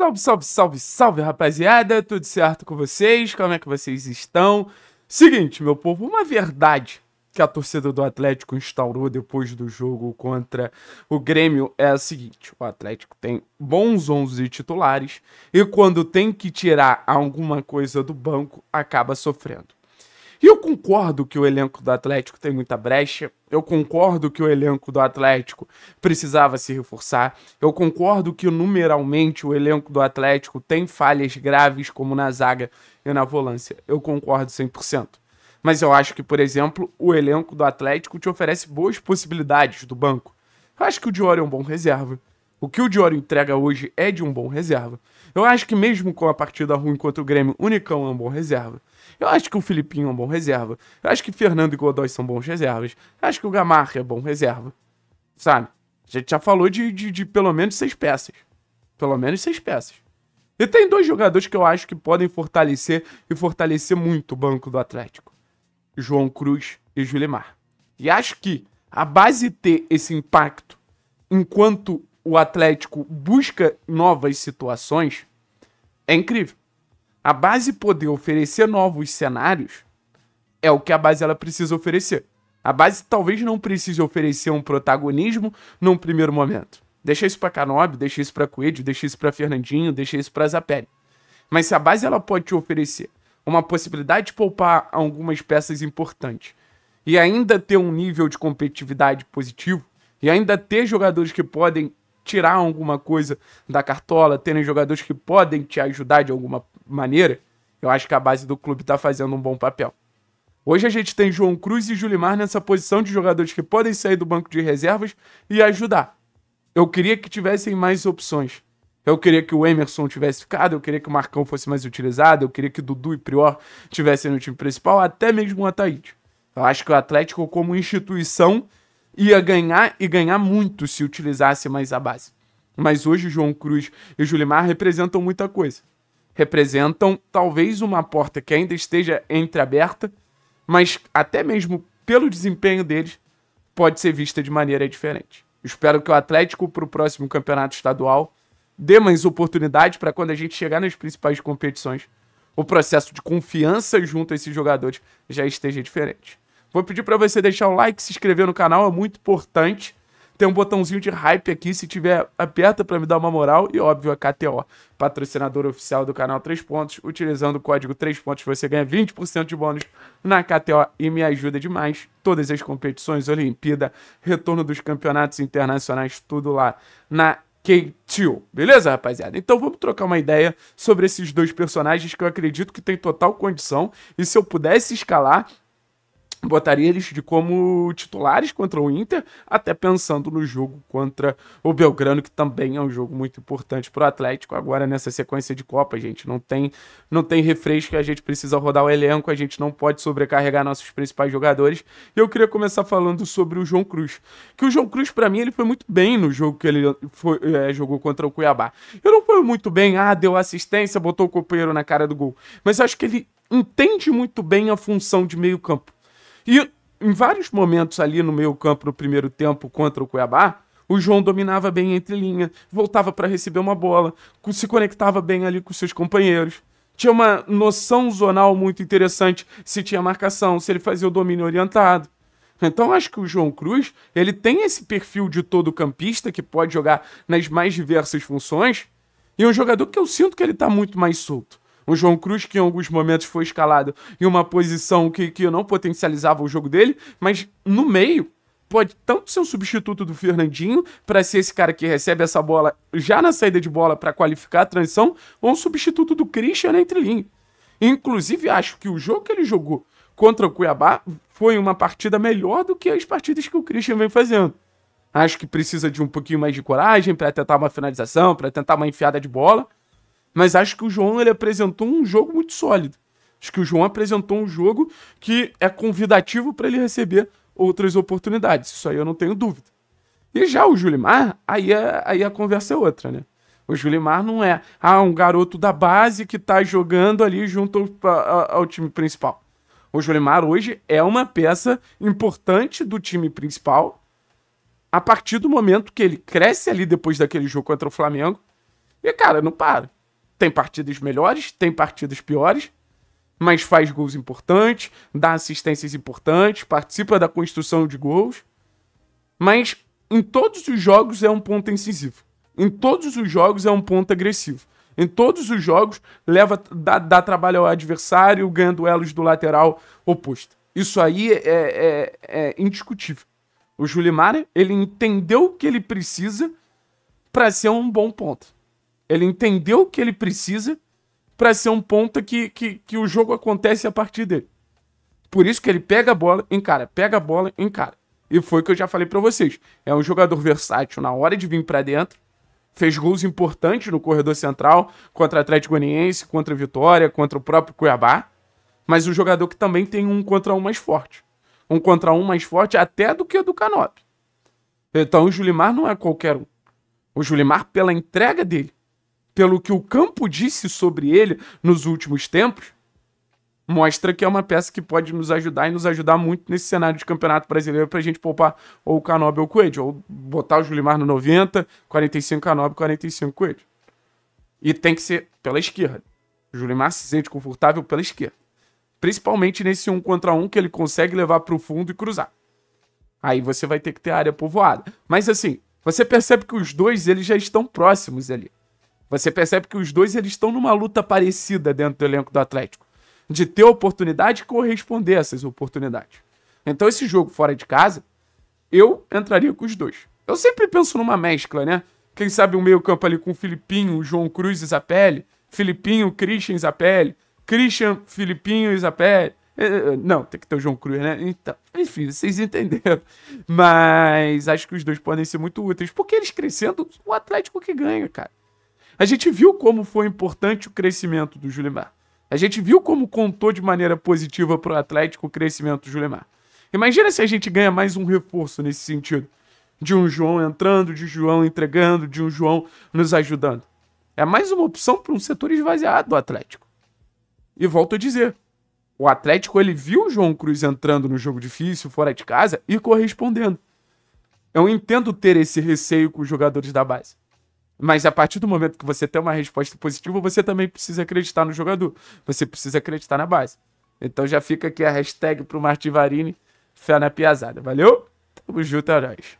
Salve, salve, salve, salve, rapaziada! Tudo certo com vocês? Como é que vocês estão? Seguinte, meu povo, uma verdade que a torcida do Atlético instaurou depois do jogo contra o Grêmio é a seguinte: o Atlético tem bons 11 titulares e quando tem que tirar alguma coisa do banco, acaba sofrendo. E eu concordo que o elenco do Atlético tem muita brecha. Eu concordo que o elenco do Atlético precisava se reforçar. Eu concordo que numeralmente o elenco do Atlético tem falhas graves, como na zaga e na volância. Eu concordo 100%. Mas eu acho que, por exemplo, o elenco do Atlético te oferece boas possibilidades do banco. Eu acho que o Diori é um bom reserva. O que o Diori entrega hoje é de um bom reserva. Eu acho que mesmo com a partida ruim contra o Grêmio, o Nicão é um bom reserva. Eu acho que o Filipinho é um bom reserva. Eu acho que Fernando e Godoy são bons reservas. Eu acho que o Gamarra é bom reserva. Sabe? A gente já falou de, de, de pelo menos seis peças. Pelo menos seis peças. E tem dois jogadores que eu acho que podem fortalecer e fortalecer muito o banco do Atlético: João Cruz e Julimar. E acho que a base ter esse impacto enquanto o Atlético busca novas situações é incrível a base poder oferecer novos cenários é o que a base ela precisa oferecer. A base talvez não precise oferecer um protagonismo num primeiro momento. Deixa isso para Canobi, deixa isso para Coelho, deixa isso para Fernandinho, deixa isso para Zapelli. Mas se a base ela pode te oferecer uma possibilidade de poupar algumas peças importantes e ainda ter um nível de competitividade positivo e ainda ter jogadores que podem tirar alguma coisa da cartola, terem jogadores que podem te ajudar de alguma maneira, eu acho que a base do clube está fazendo um bom papel. Hoje a gente tem João Cruz e Julimar nessa posição de jogadores que podem sair do banco de reservas e ajudar. Eu queria que tivessem mais opções. Eu queria que o Emerson tivesse ficado, eu queria que o Marcão fosse mais utilizado, eu queria que Dudu e Prior tivessem no time principal, até mesmo o Ataíde. Eu acho que o Atlético, como instituição, ia ganhar e ganhar muito se utilizasse mais a base. Mas hoje João Cruz e Julimar representam muita coisa representam talvez uma porta que ainda esteja entreaberta, mas até mesmo pelo desempenho deles, pode ser vista de maneira diferente. Espero que o Atlético, para o próximo campeonato estadual, dê mais oportunidade para quando a gente chegar nas principais competições, o processo de confiança junto a esses jogadores já esteja diferente. Vou pedir para você deixar o like, se inscrever no canal, é muito importante. Tem um botãozinho de hype aqui, se tiver, aperta para me dar uma moral. E óbvio, a KTO, patrocinador oficial do canal 3 Pontos. Utilizando o código 3 Pontos, você ganha 20% de bônus na KTO e me ajuda demais. Todas as competições, Olimpíada, retorno dos campeonatos internacionais, tudo lá na K2. Beleza, rapaziada? Então vamos trocar uma ideia sobre esses dois personagens que eu acredito que tem total condição. E se eu pudesse escalar, botaria eles de como titulares contra o Inter, até pensando no jogo contra o Belgrano, que também é um jogo muito importante para o Atlético. Agora nessa sequência de Copa, gente, não tem não tem refresco, a gente precisa rodar o elenco, a gente não pode sobrecarregar nossos principais jogadores. E eu queria começar falando sobre o João Cruz, que o João Cruz para mim ele foi muito bem no jogo que ele foi, é, jogou contra o Cuiabá. Ele não foi muito bem, ah, deu assistência, botou o companheiro na cara do gol, mas acho que ele entende muito bem a função de meio campo. E em vários momentos ali no meio campo no primeiro tempo contra o Cuiabá, o João dominava bem entre linha, voltava para receber uma bola, se conectava bem ali com seus companheiros. Tinha uma noção zonal muito interessante se tinha marcação, se ele fazia o domínio orientado. Então acho que o João Cruz, ele tem esse perfil de todo campista que pode jogar nas mais diversas funções, e é um jogador que eu sinto que ele está muito mais solto. O João Cruz, que em alguns momentos foi escalado em uma posição que, que não potencializava o jogo dele, mas no meio pode tanto ser um substituto do Fernandinho para ser esse cara que recebe essa bola já na saída de bola para qualificar a transição, ou um substituto do Christian entre linha. Inclusive, acho que o jogo que ele jogou contra o Cuiabá foi uma partida melhor do que as partidas que o Christian vem fazendo. Acho que precisa de um pouquinho mais de coragem para tentar uma finalização, para tentar uma enfiada de bola. Mas acho que o João ele apresentou um jogo muito sólido. Acho que o João apresentou um jogo que é convidativo para ele receber outras oportunidades. Isso aí eu não tenho dúvida. E já o Julimar, aí, é, aí a conversa é outra, né? O Julimar não é ah, um garoto da base que está jogando ali junto ao, ao, ao time principal. O Julimar hoje é uma peça importante do time principal a partir do momento que ele cresce ali depois daquele jogo contra o Flamengo E, cara, não para. Tem partidas melhores, tem partidas piores, mas faz gols importantes, dá assistências importantes, participa da construção de gols. Mas em todos os jogos é um ponto incisivo. Em todos os jogos é um ponto agressivo. Em todos os jogos leva dá, dá trabalho ao adversário, ganha duelos do lateral oposto. Isso aí é, é, é indiscutível. O Julimar, ele entendeu o que ele precisa para ser um bom ponto. Ele entendeu o que ele precisa para ser um ponta que, que, que o jogo acontece a partir dele. Por isso que ele pega a bola, encara, pega a bola, encara. E foi o que eu já falei para vocês. É um jogador versátil na hora de vir para dentro. Fez gols importantes no corredor central contra Atlético Goianiense, contra a Vitória, contra o próprio Cuiabá. Mas um jogador que também tem um contra um mais forte. Um contra um mais forte até do que o do Canop. Então o Julimar não é qualquer um. O Julimar, pela entrega dele, pelo que o campo disse sobre ele nos últimos tempos, mostra que é uma peça que pode nos ajudar e nos ajudar muito nesse cenário de campeonato brasileiro para a gente poupar ou o Canobi ou o Coelho, ou botar o Julimar no 90, 45 Canobi, 45 Coelho. E tem que ser pela esquerda. O Julimar se sente confortável pela esquerda. Principalmente nesse um contra um que ele consegue levar para o fundo e cruzar. Aí você vai ter que ter área povoada. Mas assim, você percebe que os dois eles já estão próximos ali. Você percebe que os dois eles estão numa luta parecida dentro do elenco do Atlético, de ter oportunidade e corresponder a essas oportunidades. Então esse jogo fora de casa, eu entraria com os dois. Eu sempre penso numa mescla, né? Quem sabe um meio-campo ali com Filipinho, João Cruz e Zapelli, Filipinho, Christian Zapelli, Christian, Filipinho e Zapelli. É, é, não, tem que ter o João Cruz, né? Então, enfim, vocês entenderam. Mas acho que os dois podem ser muito úteis. Porque eles crescendo, o Atlético que ganha, cara. A gente viu como foi importante o crescimento do Julimar. A gente viu como contou de maneira positiva para o Atlético o crescimento do Julimar. Imagina se a gente ganha mais um reforço nesse sentido. De um João entrando, de um João entregando, de um João nos ajudando. É mais uma opção para um setor esvaziado do Atlético. E volto a dizer, o Atlético ele viu o João Cruz entrando no jogo difícil, fora de casa, e correspondendo. Eu entendo ter esse receio com os jogadores da base. Mas a partir do momento que você tem uma resposta positiva, você também precisa acreditar no jogador. Você precisa acreditar na base. Então já fica aqui a hashtag pro Martivarini, fé na piazada. Valeu? Tamo junto, é.